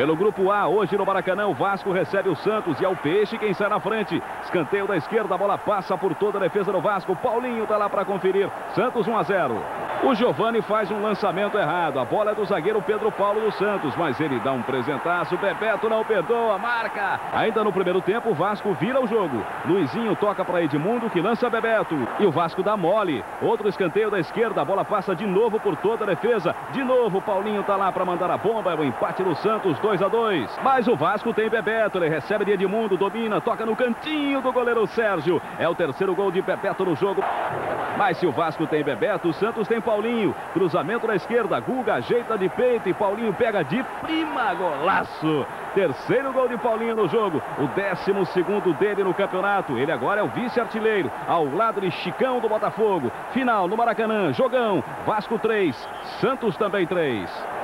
Pelo grupo A, hoje no Maracanã, o Vasco recebe o Santos e é o Peixe quem sai na frente. Escanteio da esquerda, a bola passa por toda a defesa do Vasco. Paulinho está lá para conferir. Santos 1 a 0. O Giovani faz um lançamento errado. A bola é do zagueiro Pedro Paulo dos Santos, mas ele dá um presentaço. Bebeto não perdoa, marca. Ainda no primeiro tempo, o Vasco vira o jogo. Luizinho toca para Edmundo, que lança Bebeto. E o Vasco dá mole. Outro escanteio da esquerda, a bola passa de novo por toda a defesa. De novo, Paulinho está lá para mandar a bomba. É o empate do Santos, 2 a 2. Mas o Vasco tem Bebeto, ele recebe de Edmundo, domina, toca no cantinho do goleiro Sérgio. É o terceiro gol de Bebeto no jogo. Mas se o Vasco tem Bebeto, o Santos tem Paulinho. Cruzamento na esquerda, Guga ajeita de peito e Paulinho pega de prima, golaço. Terceiro gol de Paulinho no jogo, o décimo segundo dele no campeonato. Ele agora é o vice-artilheiro, ao lado de Chicão do Botafogo. Final no Maracanã, jogão, Vasco 3, Santos também 3.